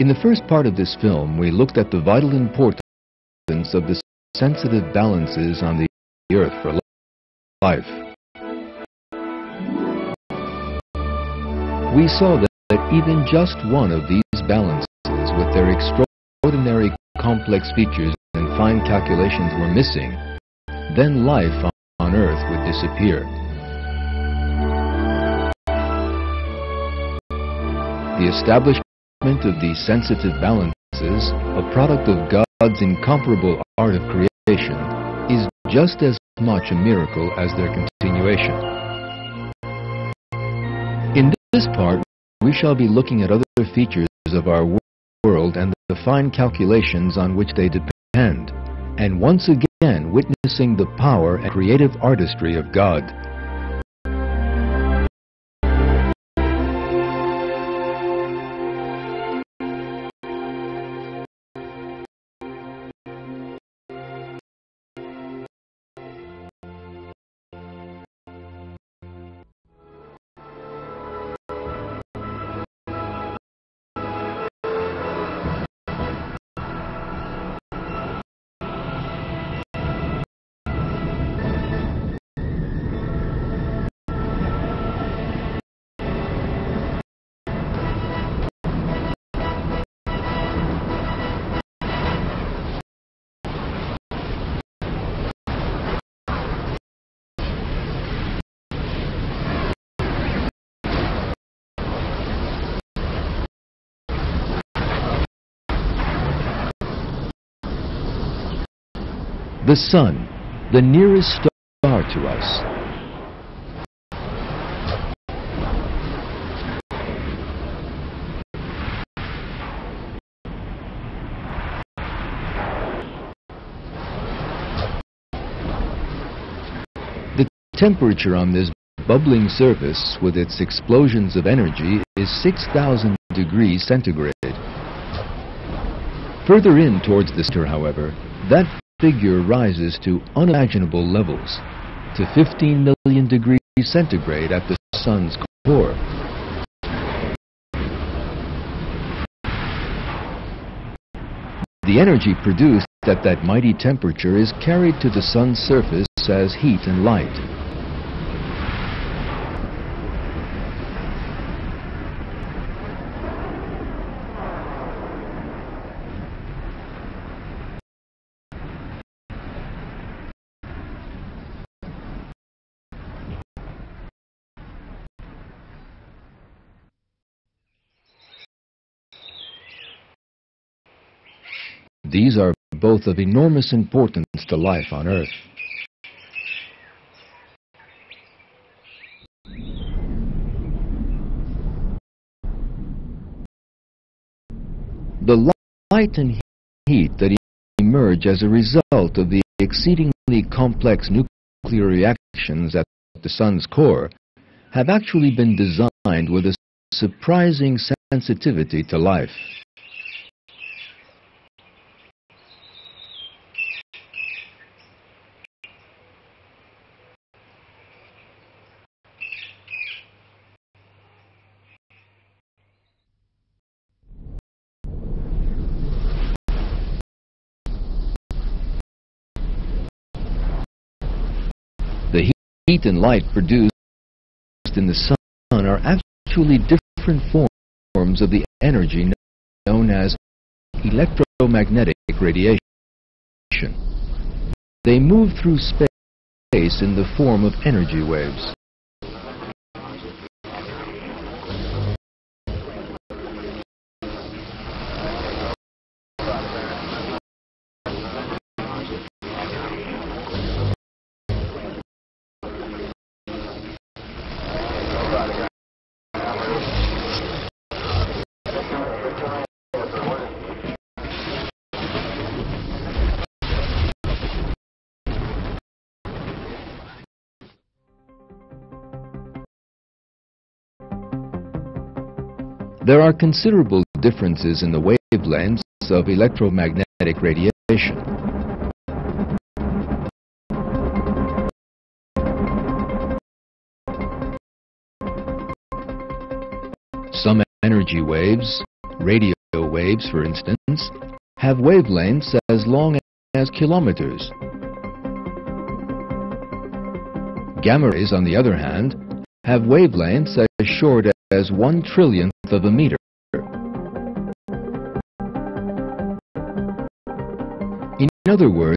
In the first part of this film, we looked at the vital importance of the sensitive balances on the earth for life. We saw that, even just one of these balances with their extraordinary complex features and fine calculations were missing, then life on Earth would disappear. The establishment of these sensitive balances, a product of God's incomparable art of creation, is just as much a miracle as their continuation. In this part, we shall be looking at other features of our world and the fine calculations on which they depend, and once again witnessing the power and creative artistry of God. The Sun, the nearest star to us. The temperature on this bubbling surface with its explosions of energy is 6,000 degrees centigrade. Further in towards the center, however, that figure rises to unimaginable levels, to 15 million degrees centigrade at the Sun's core. The energy produced at that mighty temperature is carried to the Sun's surface as heat and light. These are both of enormous importance to life on Earth. The light and heat that emerge as a result of the exceedingly complex nuclear reactions at the Sun's core have actually been designed with a surprising sensitivity to life. The heat and light produced in the sun are actually different forms of the energy known as electromagnetic radiation. They move through space in the form of energy waves. There are considerable differences in the wavelengths of electromagnetic radiation. Some energy waves, radio waves, for instance, have wavelengths as long as kilometers. Gamma rays, on the other hand, have wavelengths as short as one trillionth of a meter. In other words,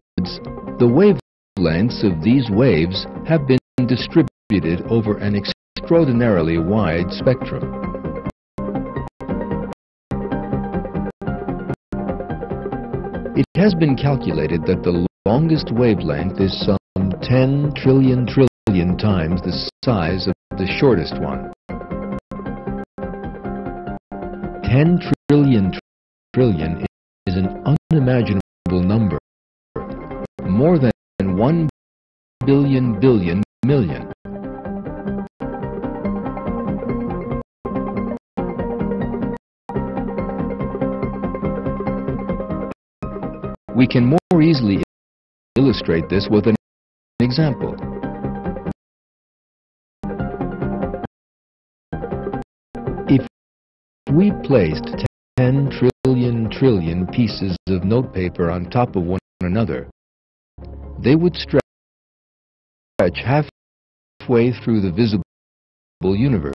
the wavelengths of these waves have been distributed over an extraordinarily wide spectrum. It has been calculated that the longest wavelength is some 10 trillion trillion times the size of the shortest one. 10 trillion trillion is an unimaginable number, more than 1 billion billion million. We can more easily illustrate this with an example. We placed 10 trillion trillion pieces of notepaper on top of one another, they would stretch halfway through the visible universe.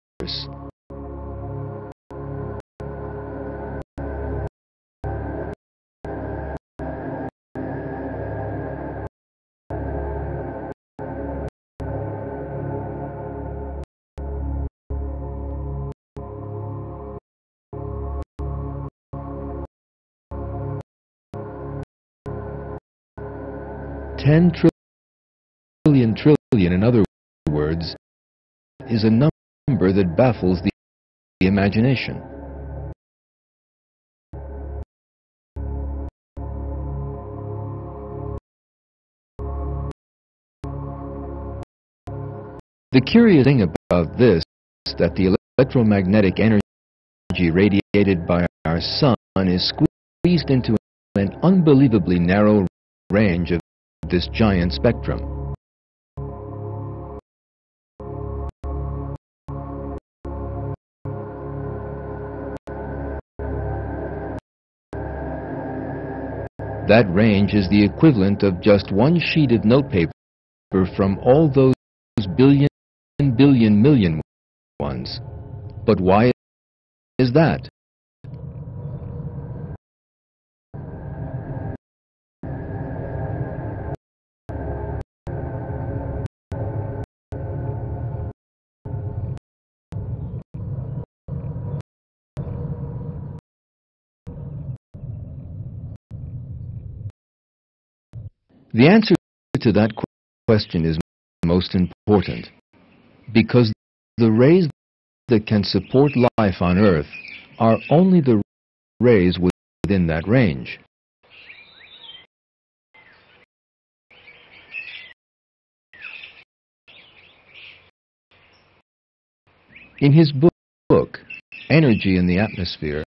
Ten trillion trillion, in other words, is a number that baffles the, the imagination. The curious thing about this is that the electromagnetic energy radiated by our sun is squeezed into an unbelievably narrow range of this giant spectrum. That range is the equivalent of just one sheet of notepaper from all those billion, billion, million ones. But why is that? The answer to that question is most important because the rays that can support life on Earth are only the rays within that range. In his book, Energy in the Atmosphere,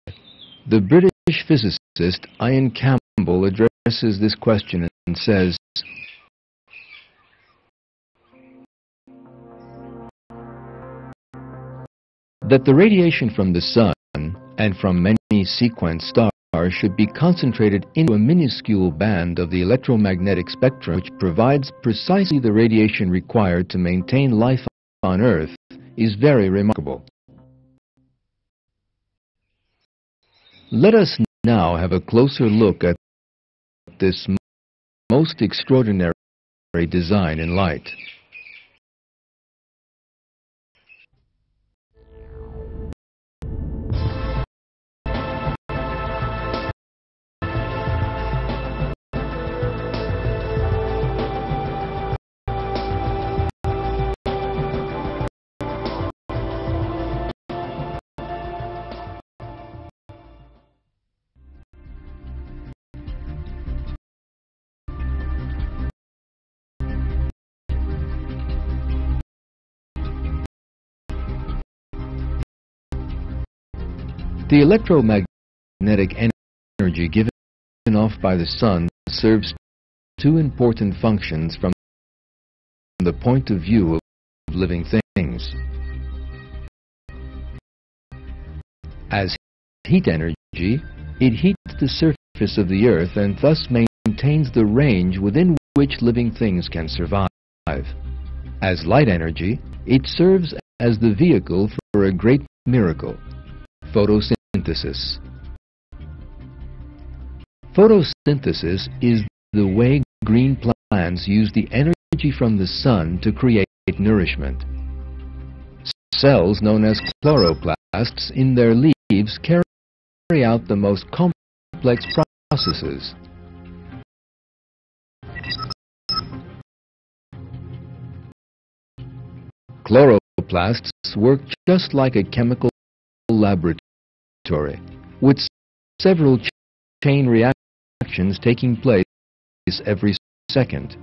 the British physicist Ian Campbell addresses this question says, that the radiation from the Sun and from main sequence stars should be concentrated into a minuscule band of the electromagnetic spectrum which provides precisely the radiation required to maintain life on Earth is very remarkable. Let us now have a closer look at this most extraordinary design in light. The electromagnetic energy given off by the sun serves two important functions from the point of view of living things. As heat energy, it heats the surface of the earth and thus maintains the range within which living things can survive. As light energy, it serves as the vehicle for a great miracle, photosynthesis. Photosynthesis is the way green plants use the energy from the sun to create nourishment. Cells known as chloroplasts in their leaves carry out the most complex processes. Chloroplasts work just like a chemical laboratory, with several chain reactions taking place every second.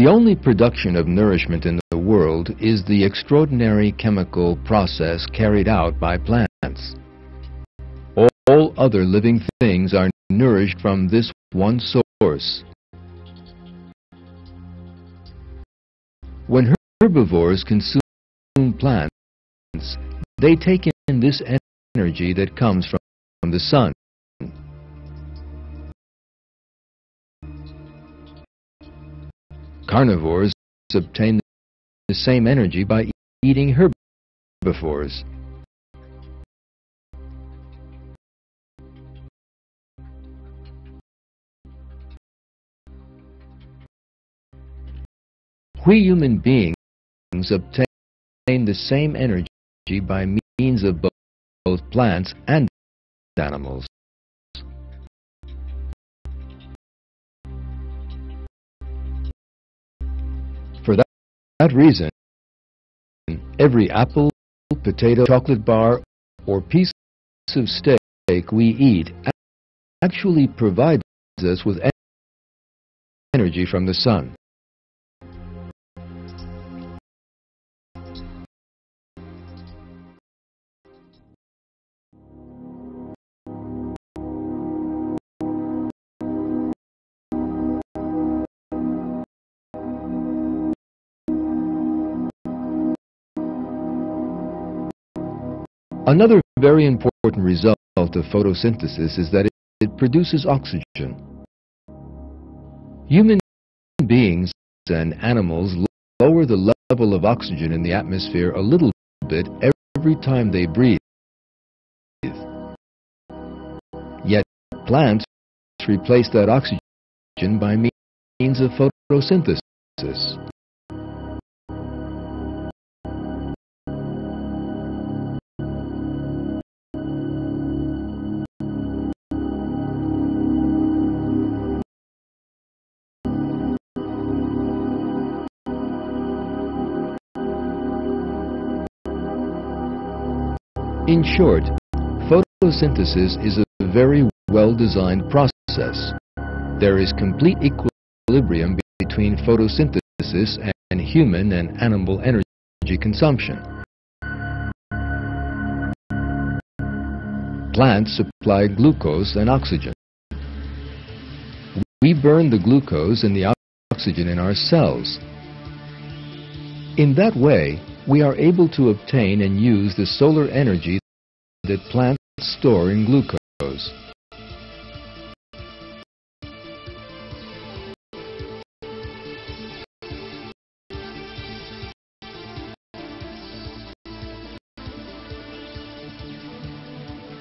The only production of nourishment in the world is the extraordinary chemical process carried out by plants. All other living things are nourished from this one source. When herbivores consume plants, they take in this energy that comes from the sun. Carnivores obtain the same energy by eating herbivores. We human beings obtain the same energy by means of both plants and animals. That, reason, every apple, potato, chocolate bar, or piece of steak we eat actually provides us with energy from the sun. Another very important result of photosynthesis is that it, it produces oxygen. Human beings and animals lower the level of oxygen in the atmosphere a little bit every time they breathe. Yet plants replace that oxygen by means of photosynthesis. In short, photosynthesis is a very well-designed process. There is complete equilibrium between photosynthesis and human and animal energy consumption. Plants supply glucose and oxygen. We burn the glucose and the oxygen in our cells. In that way, we are able to obtain and use the solar energy that plants store in glucose.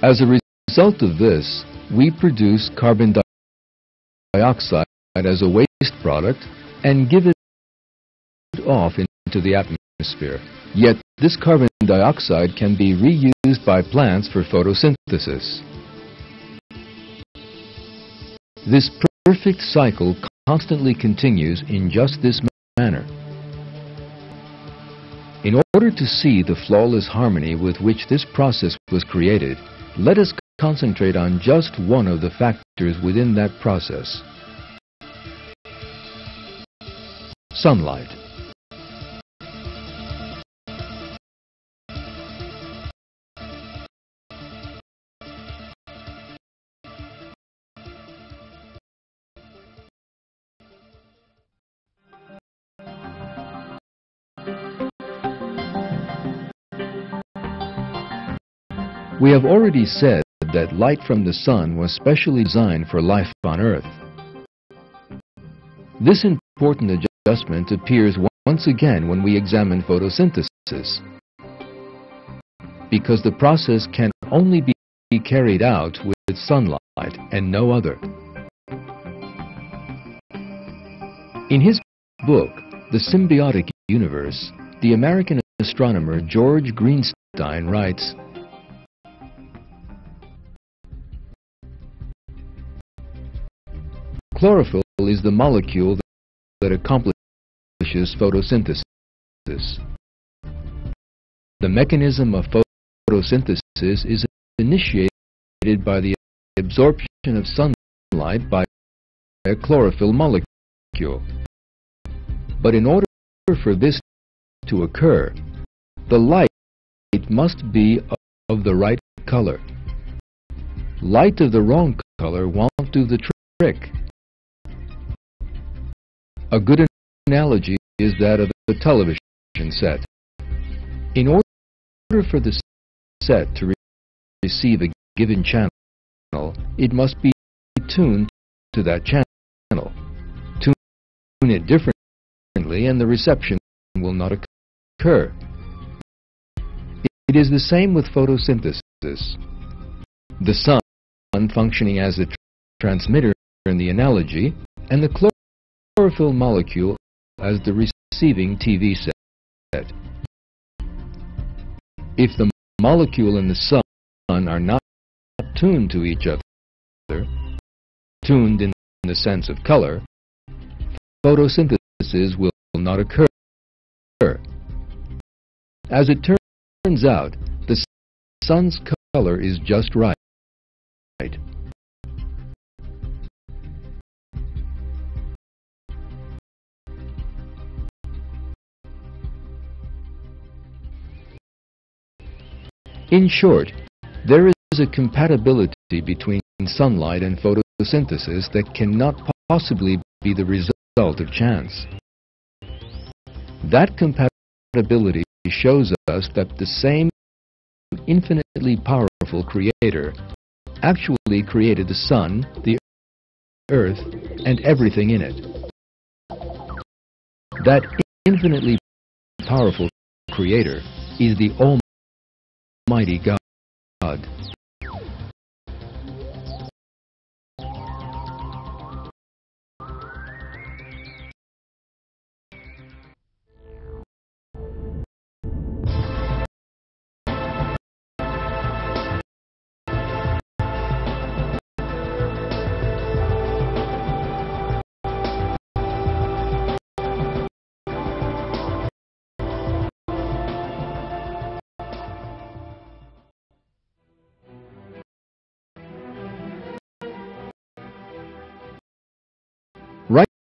As a result of this, we produce carbon dioxide as a waste product and give it off into the atmosphere. Yet this carbon dioxide can be reused by plants for photosynthesis. This perfect cycle constantly continues in just this manner. In order to see the flawless harmony with which this process was created, let us concentrate on just one of the factors within that process. Sunlight. We have already said that light from the sun was specially designed for life on Earth. This important adjustment appears once again when we examine photosynthesis, because the process can only be carried out with sunlight and no other. In his book, The Symbiotic Universe, the American astronomer George Greenstein writes, Chlorophyll is the molecule that accomplishes photosynthesis. The mechanism of photosynthesis is initiated by the absorption of sunlight by a chlorophyll molecule. But in order for this to occur, the light must be of the right color. Light of the wrong color won't do the trick. A good analogy is that of a television set. In order for the set to receive a given channel, it must be tuned to that channel. Tune it differently and the reception will not occur. It is the same with photosynthesis. The sun functioning as a transmitter in the analogy and the chlorophyll molecule as the receiving TV set. If the molecule and the sun are not tuned to each other, tuned in the sense of color, photosynthesis will not occur. As it turns out, the sun's color is just right. In short, there is a compatibility between sunlight and photosynthesis that cannot possibly be the result of chance. That compatibility shows us that the same infinitely powerful creator actually created the sun, the earth, and everything in it. That infinitely powerful creator is the Almighty God.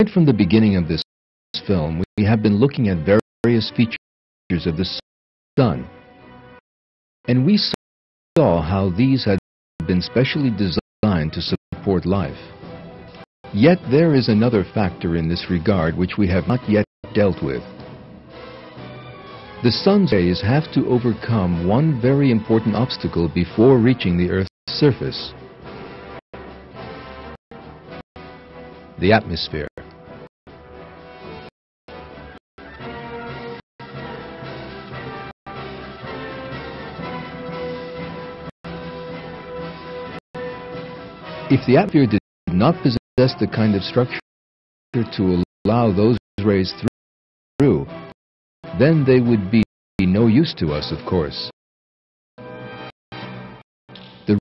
Right from the beginning of this film, we have been looking at various features of the sun. And we saw how these had been specially designed to support life. Yet there is another factor in this regard which we have not yet dealt with. The sun's rays have to overcome one very important obstacle before reaching the Earth's surface. the atmosphere. If the atmosphere did not possess the kind of structure to allow those rays through, then they would be no use to us, of course. The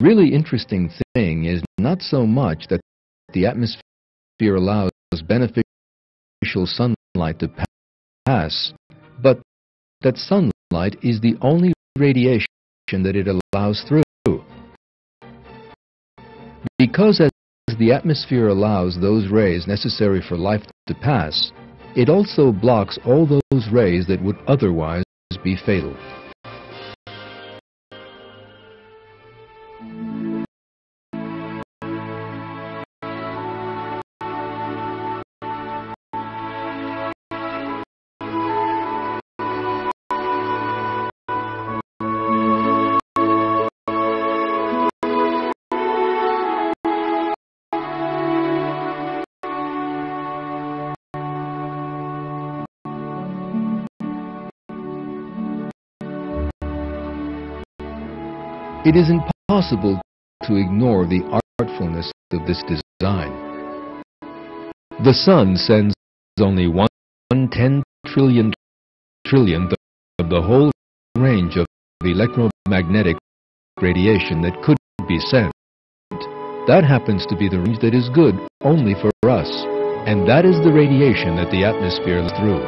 really interesting thing is not so much that the atmosphere allows beneficial sunlight to pass, but that sunlight is the only radiation that it allows through. Because as the atmosphere allows those rays necessary for life to pass, it also blocks all those rays that would otherwise be fatal. It is impossible to ignore the artfulness of this design. The sun sends only one ten trillion trillionth of the whole range of electromagnetic radiation that could be sent. That happens to be the range that is good only for us, and that is the radiation that the atmosphere is through.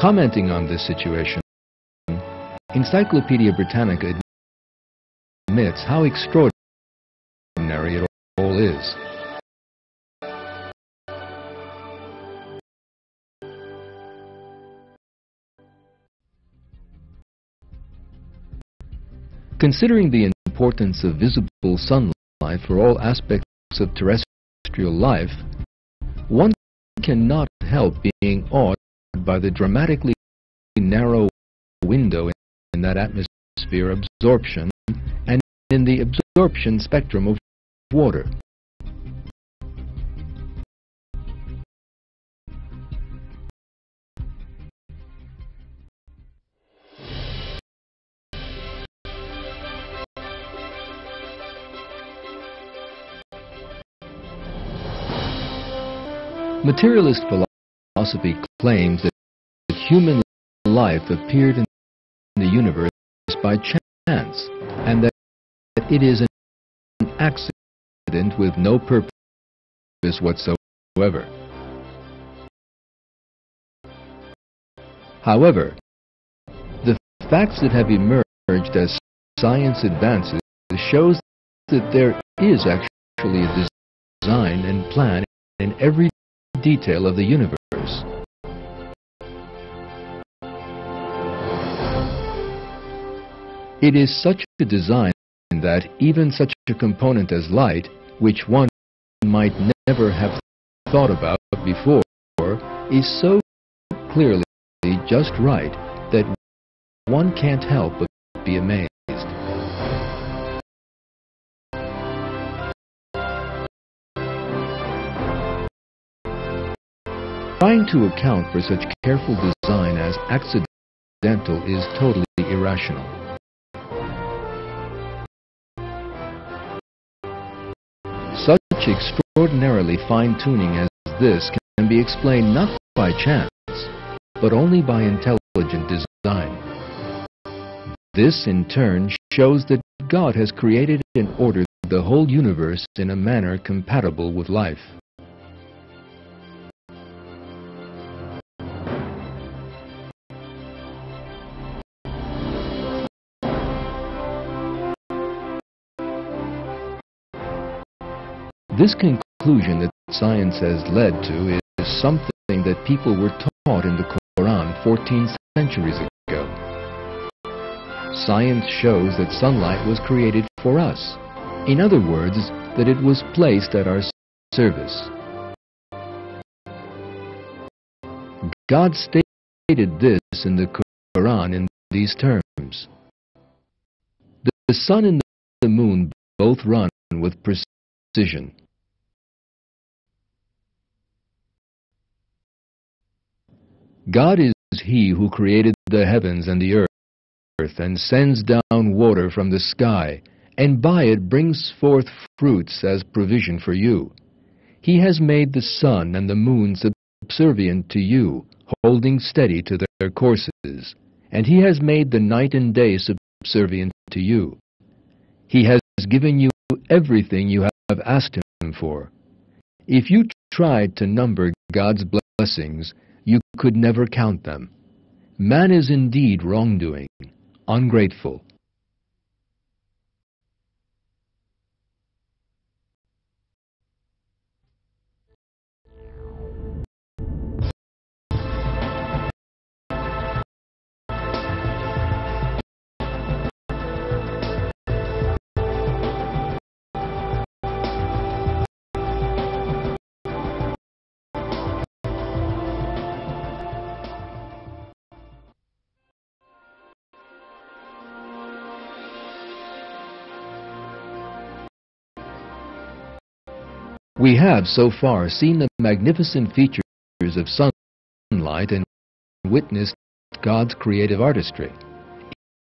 Commenting on this situation, Encyclopedia Britannica admits how extraordinary it all is. Considering the importance of visible sunlight for all aspects of terrestrial life, one cannot help being awed by the dramatically narrow that atmosphere absorption and in the absorption spectrum of water. Materialist philosophy claims that human life appeared in the universe by chance, and that it is an accident with no purpose whatsoever. However, the facts that have emerged as science advances shows that there is actually a design and plan in every detail of the universe. It is such a design that even such a component as light, which one might never have thought about before, is so clearly just right that one can't help but be amazed. Trying to account for such careful design as accidental is totally irrational. Such extraordinarily fine-tuning as this can be explained not by chance, but only by intelligent design. This, in turn, shows that God has created and ordered the whole universe in a manner compatible with life. This conclusion that science has led to is something that people were taught in the Quran 14 centuries ago. Science shows that sunlight was created for us. In other words, that it was placed at our service. God stated this in the Quran in these terms. The sun and the moon both run with precision. God is he who created the heavens and the earth, and sends down water from the sky, and by it brings forth fruits as provision for you. He has made the sun and the moon subservient to you, holding steady to their courses, and he has made the night and day subservient to you. He has given you everything you have asked him for. If you tried to number God's blessings, you could never count them. Man is indeed wrongdoing, ungrateful, We have so far seen the magnificent features of sunlight and witnessed God's creative artistry.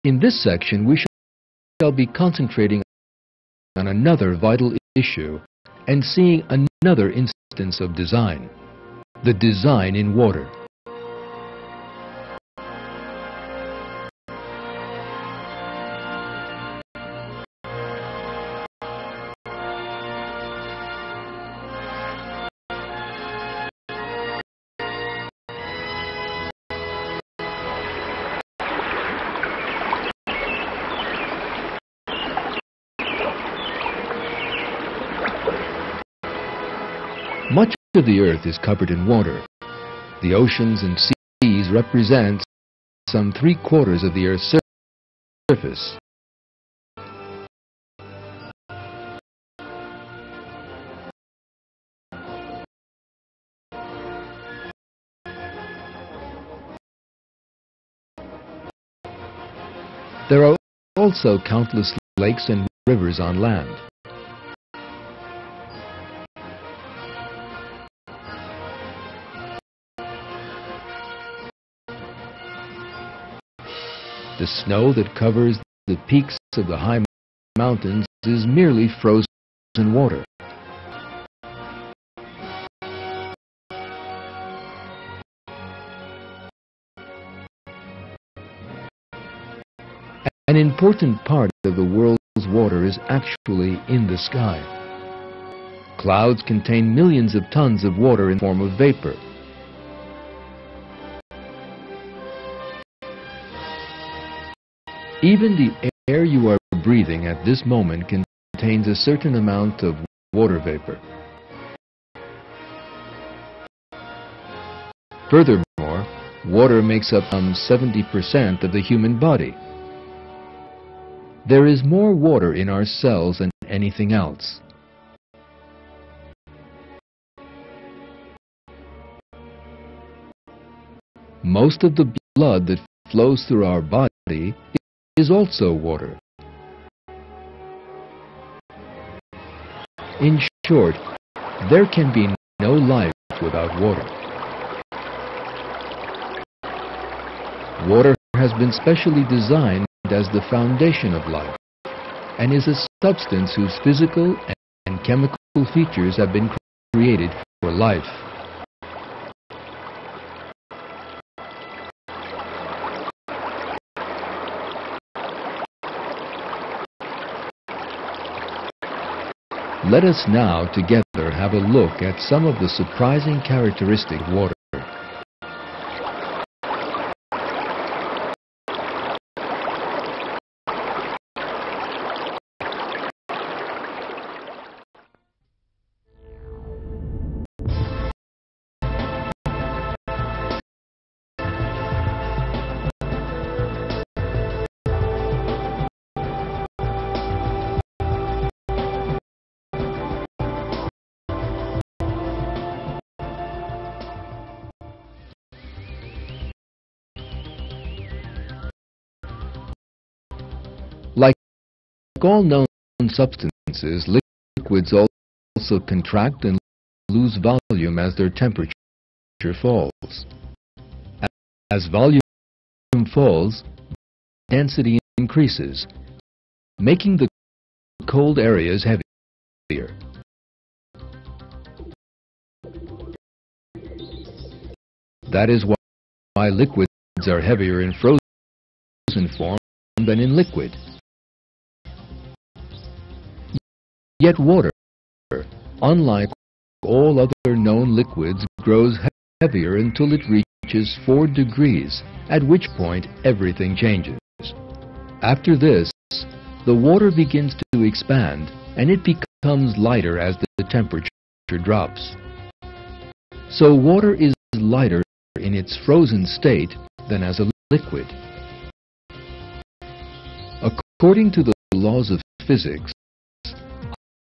In this section, we shall be concentrating on another vital issue and seeing another instance of design, the design in water. Of the earth is covered in water. The oceans and seas represent some three quarters of the earth's surface. There are also countless lakes and rivers on land. The snow that covers the peaks of the high mountains is merely frozen water. An important part of the world's water is actually in the sky. Clouds contain millions of tons of water in the form of vapor. Even the air you are breathing at this moment contains a certain amount of water vapor. Furthermore, water makes up some 70% of the human body. There is more water in our cells than anything else. Most of the blood that flows through our body is also water. In short, there can be no life without water. Water has been specially designed as the foundation of life and is a substance whose physical and chemical features have been created for life. Let us now together have a look at some of the surprising characteristics of water. All known substances, liquids also contract and lose volume as their temperature falls. As volume falls, density increases, making the cold areas heavier. That is why liquids are heavier in frozen form than in liquid. Yet water, unlike all other known liquids, grows heavier until it reaches 4 degrees, at which point everything changes. After this, the water begins to expand and it becomes lighter as the temperature drops. So water is lighter in its frozen state than as a liquid. According to the laws of physics,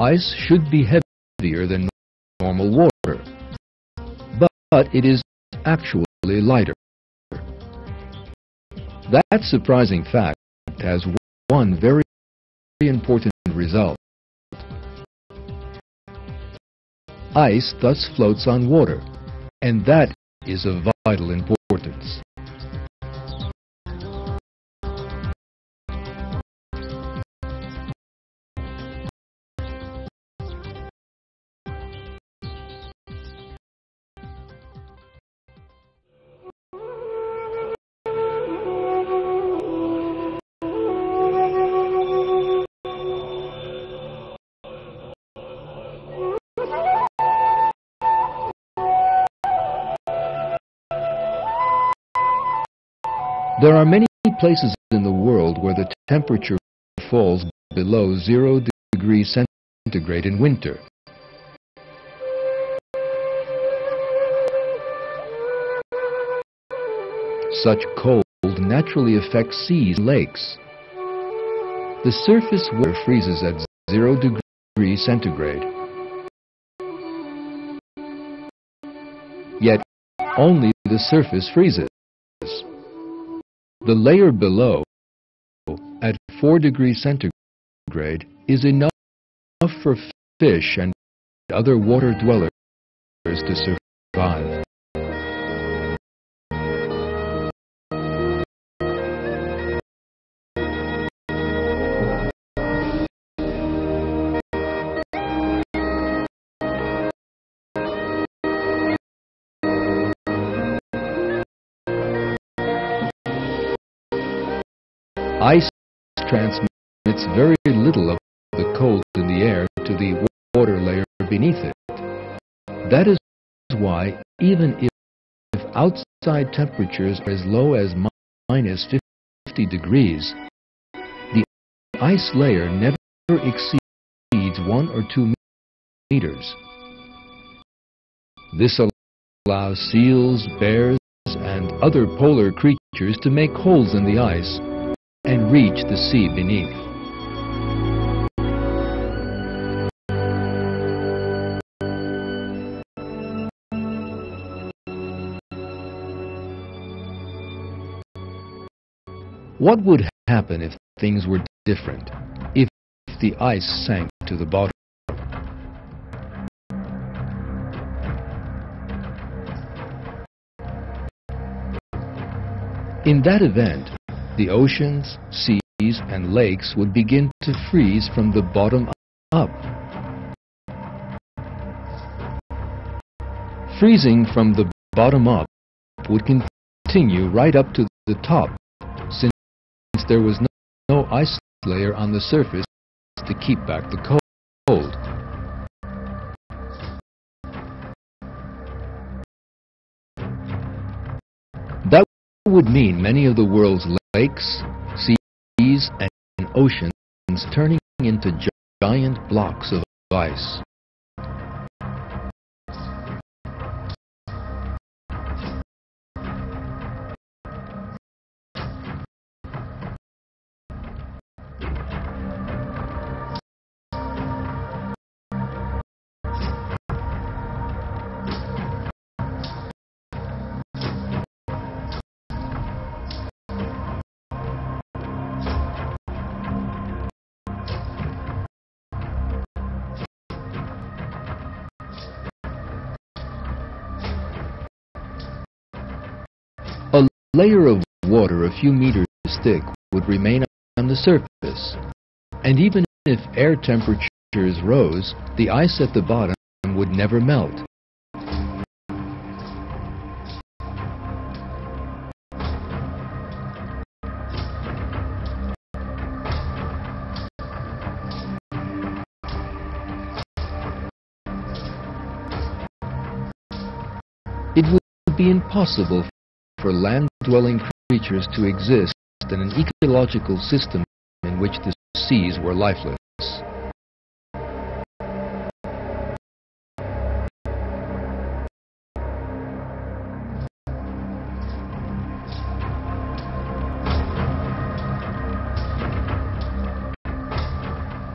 Ice should be heavier than normal water, but it is actually lighter. That surprising fact has one very important result. Ice thus floats on water, and that is of vital importance. There are many places in the world where the temperature falls below zero degrees centigrade in winter. Such cold naturally affects seas and lakes. The surface water freezes at zero degrees centigrade. Yet only the surface freezes. The layer below, at 4 degrees centigrade, is enough for fish and other water dwellers to survive. Ice transmits very little of the cold in the air to the water layer beneath it. That is why even if, outside temperatures are as low as minus 50 degrees, the ice layer never exceeds one or two meters. This allows seals, bears, and other polar creatures to make holes in the ice and reach the sea beneath. What would happen if things were different? If the ice sank to the bottom? In that event, the oceans, seas, and lakes would begin to freeze from the bottom up. Freezing from the bottom up would continue right up to the top, since there was no, no ice layer on the surface to keep back the cold. That would mean many of the world's lakes, seas, and oceans turning into giant blocks of ice. Layer of water a few meters thick would remain on the surface, and even if air temperatures rose, the ice at the bottom would never melt. It would be impossible for land-dwelling creatures to exist in an ecological system in which the seas were lifeless.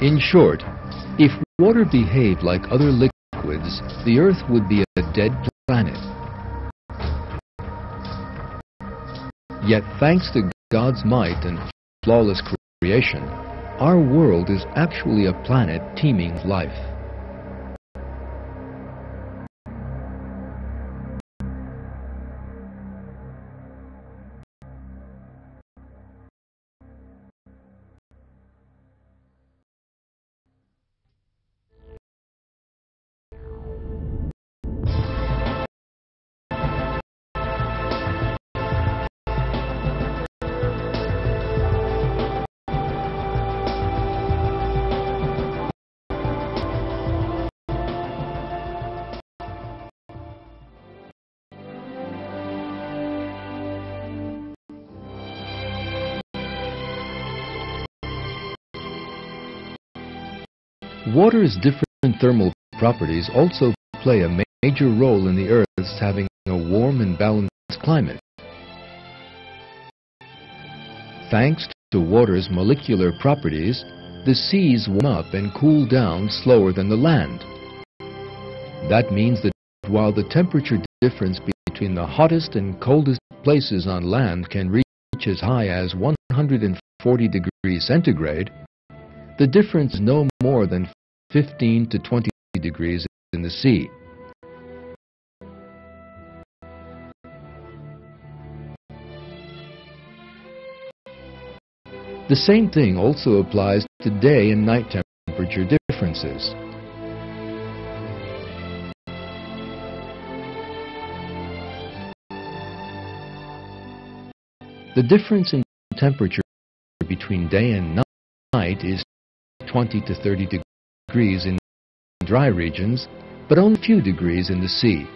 In short, if water behaved like other liquids, the Earth would be a dead planet. Yet thanks to God's might and flawless creation, our world is actually a planet teeming with life. Water's different thermal properties also play a major role in the Earth's having a warm and balanced climate. Thanks to water's molecular properties, the seas warm up and cool down slower than the land. That means that while the temperature difference between the hottest and coldest places on land can reach as high as 140 degrees centigrade, the difference is no more than 15 to 20 degrees in the sea. The same thing also applies to day and night temperature differences. The difference in temperature between day and night is 20 to 30 degrees in dry regions, but only a few degrees in the sea.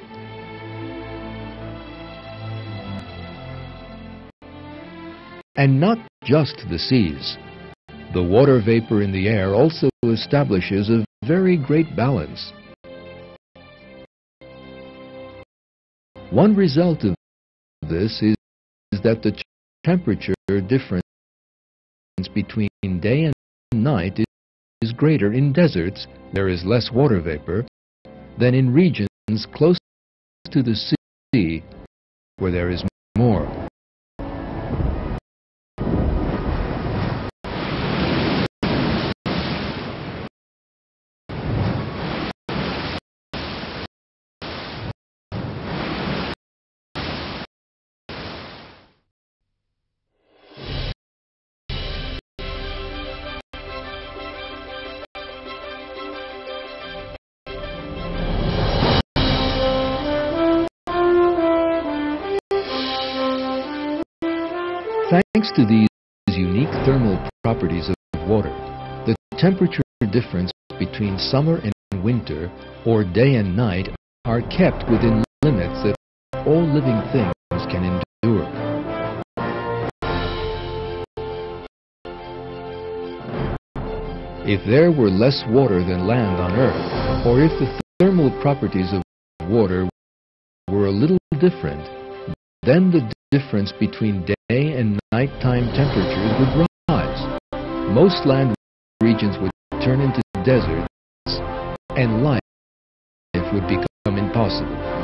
And not just the seas. The water vapor in the air also establishes a very great balance. One result of this is, is that the temperature difference between day and night is, greater in deserts, there is less water vapor, than in regions close to the sea, where there is Thanks to these unique thermal properties of water, the temperature difference between summer and winter, or day and night, are kept within limits that all living things can endure. If there were less water than land on Earth, or if the thermal properties of water were a little different, then the difference between day and nighttime temperatures would rise. Most land regions would turn into deserts, and life would become impossible.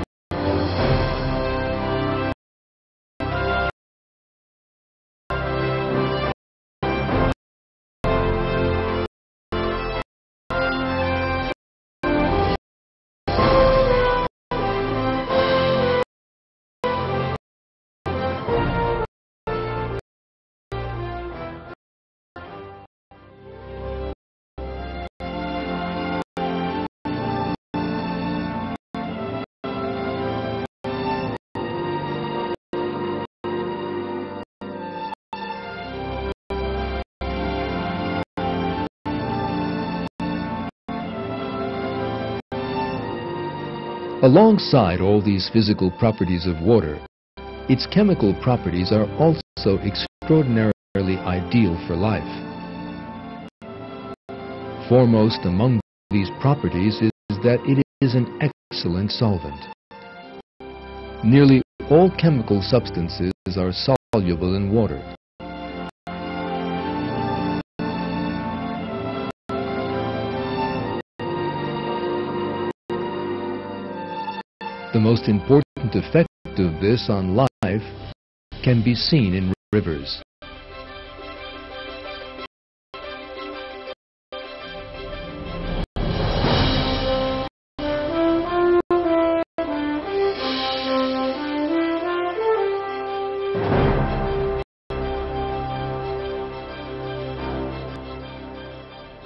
Alongside all these physical properties of water, its chemical properties are also extraordinarily ideal for life. Foremost among these properties is that it is an excellent solvent. Nearly all chemical substances are soluble in water. The most important effect of this on life can be seen in rivers.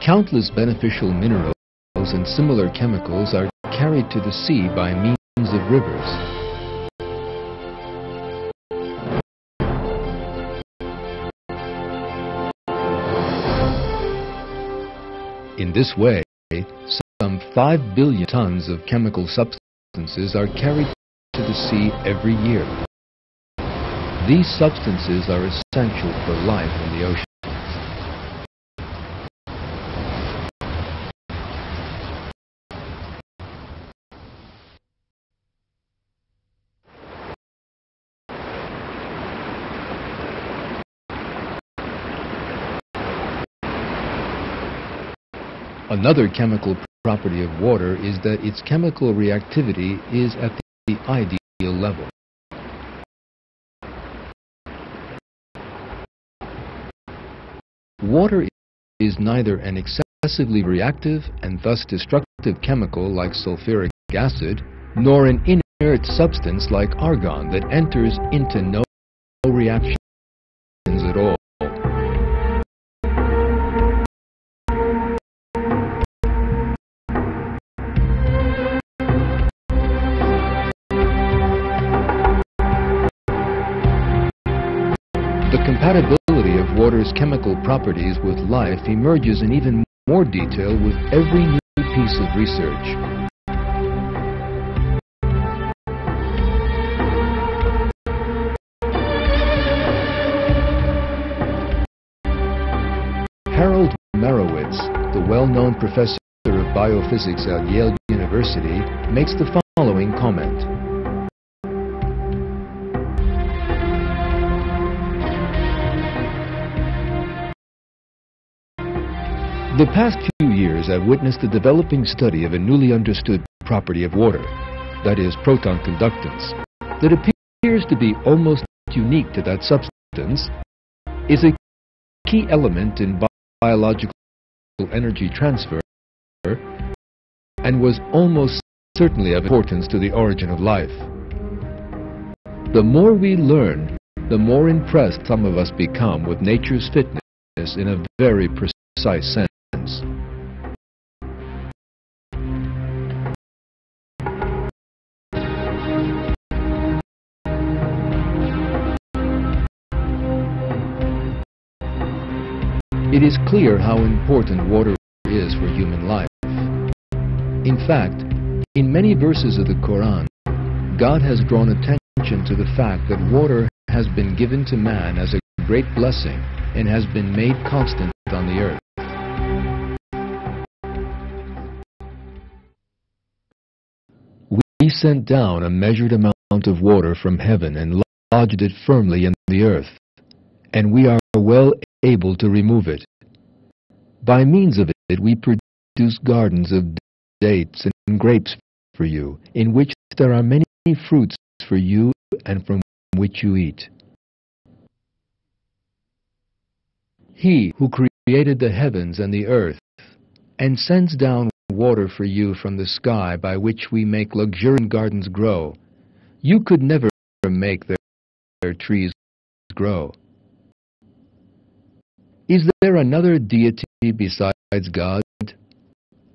Countless beneficial minerals and similar chemicals are carried to the sea by means of rivers. In this way, some 5 billion tons of chemical substances are carried to the sea every year. These substances are essential for life in the ocean. Another chemical property of water is that its chemical reactivity is at the ideal level. Water is neither an excessively reactive and thus destructive chemical like sulfuric acid, nor an inert substance like argon that enters into no reactions compatibility of water's chemical properties with life emerges in even more detail with every new piece of research. Harold Morowitz, the well-known professor of biophysics at Yale University, makes the The past few years have witnessed the developing study of a newly understood property of water, that is, proton conductance, that appears to be almost unique to that substance, is a key element in biological energy transfer, and was almost certainly of importance to the origin of life. The more we learn, the more impressed some of us become with nature's fitness in a very precise sense. It is clear how important water is for human life. In fact, in many verses of the Quran, God has drawn attention to the fact that water has been given to man as a great blessing and has been made constant on the earth. We sent down a measured amount of water from heaven and lodged it firmly in the earth, and we are well able to remove it. By means of it we produce gardens of dates and grapes for you, in which there are many fruits for you and from which you eat. He who created the heavens and the earth, and sends down water for you from the sky by which we make luxuriant gardens grow, you could never make their, their trees grow. Is there another deity besides God?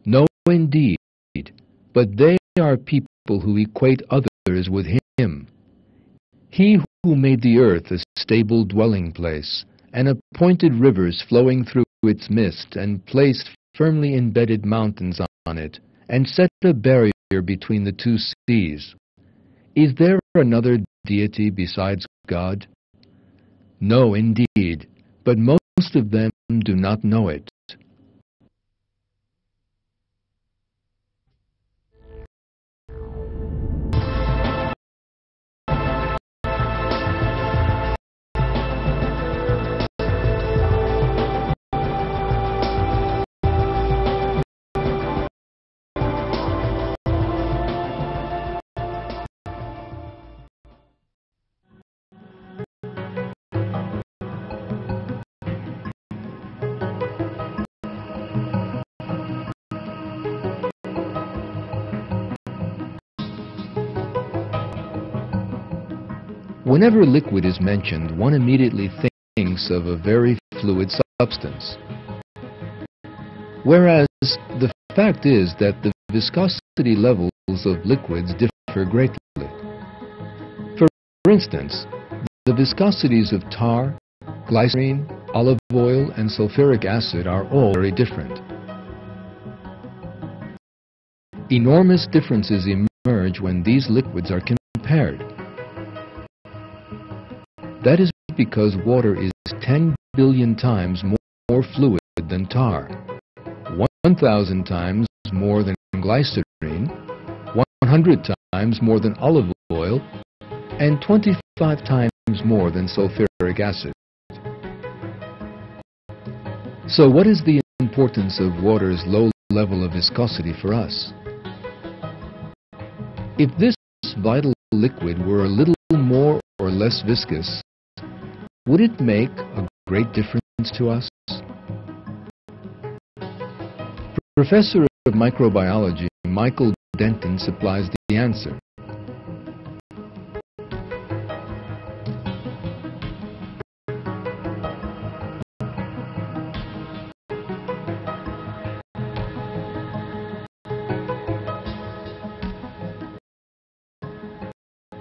No, indeed, but they are people who equate others with Him. He who made the earth a stable dwelling place, and appointed rivers flowing through its midst, and placed firmly embedded mountains on it, and set a barrier between the two seas. Is there another deity besides God? No, indeed, but most most of them do not know it. Whenever liquid is mentioned, one immediately thinks of a very fluid substance. Whereas the fact is that the viscosity levels of liquids differ greatly. For instance, the viscosities of tar, glycerine, olive oil, and sulfuric acid are all very different. Enormous differences emerge when these liquids are compared. That is because water is 10 billion times more fluid than tar, 1,000 times more than glycerine, 100 times more than olive oil, and 25 times more than sulfuric acid. So what is the importance of water's low level of viscosity for us. If this vital liquid were a little more or less viscous, would it make a great difference to us? Professor of Microbiology Michael Denton supplies the answer.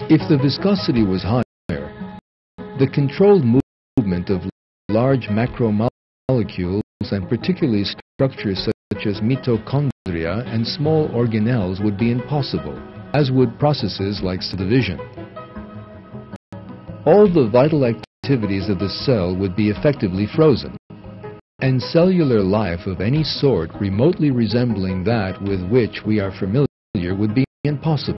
If the viscosity was higher, the controlled movement of large macromolecules and particularly structures such as mitochondria and small organelles would be impossible, as would processes like division. All the vital activities of the cell would be effectively frozen, and cellular life of any sort remotely resembling that with which we are familiar would be impossible.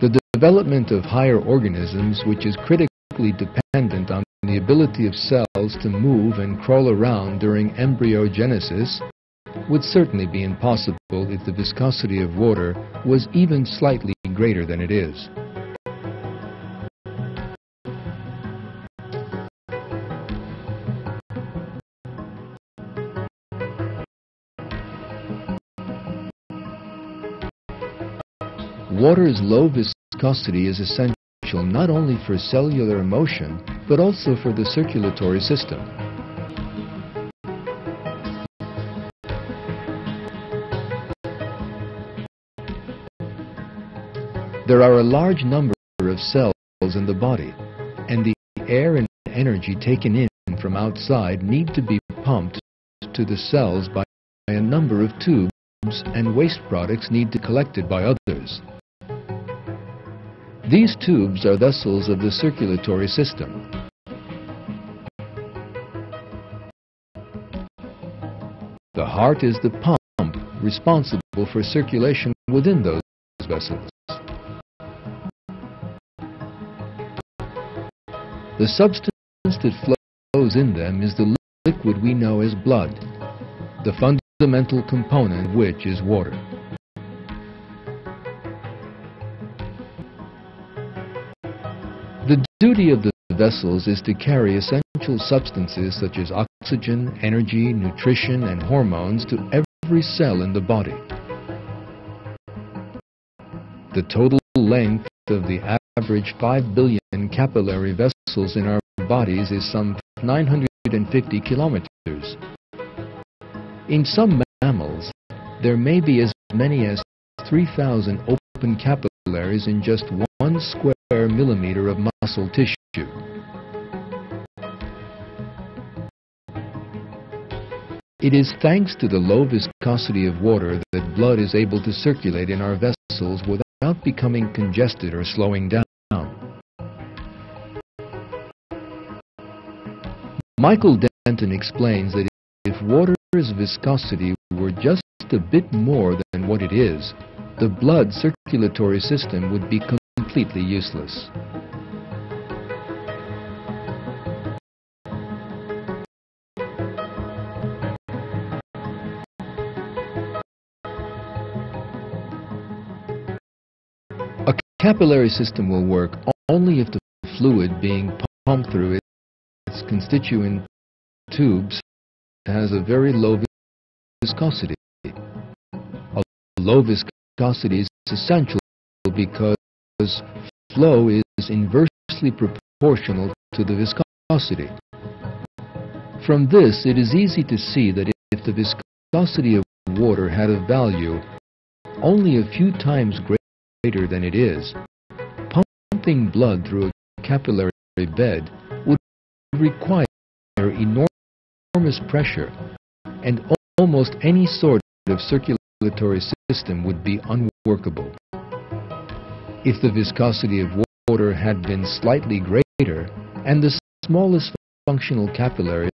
The development of higher organisms, which is critically dependent on the ability of cells to move and crawl around during embryogenesis, would certainly be impossible if the viscosity of water was even slightly greater than it is. Water's low viscosity is essential not only for cellular motion, but also for the circulatory system. There are a large number of cells in the body, and the air and energy taken in from outside need to be pumped to the cells by a number of tubes, and waste products need to be collected by others. These tubes are vessels of the circulatory system. The heart is the pump responsible for circulation within those vessels. The substance that flows in them is the liquid we know as blood, the fundamental component of which is water. The duty of the vessels is to carry essential substances such as oxygen, energy, nutrition, and hormones to every cell in the body. The total length of the average 5 billion capillary vessels in our bodies is some 950 kilometers. In some mammals, there may be as many as 3,000 open capillaries in just one square millimeter of muscle tissue. It is thanks to the low viscosity of water that blood is able to circulate in our vessels without becoming congested or slowing down. Michael Denton explains that if water's viscosity were just a bit more than what it is, the blood circulatory system would be completely useless. A capillary system will work only if the fluid being pumped through its constituent tubes has a very low viscosity. A low viscosity is essential because flow is inversely proportional to the viscosity. From this, it is easy to see that if the viscosity of water had a value only a few times greater than it is, pumping blood through a capillary bed would require enormous pressure, and almost any sort of circulatory system would be unworkable. If the viscosity of water had been slightly greater and the smallest functional capillary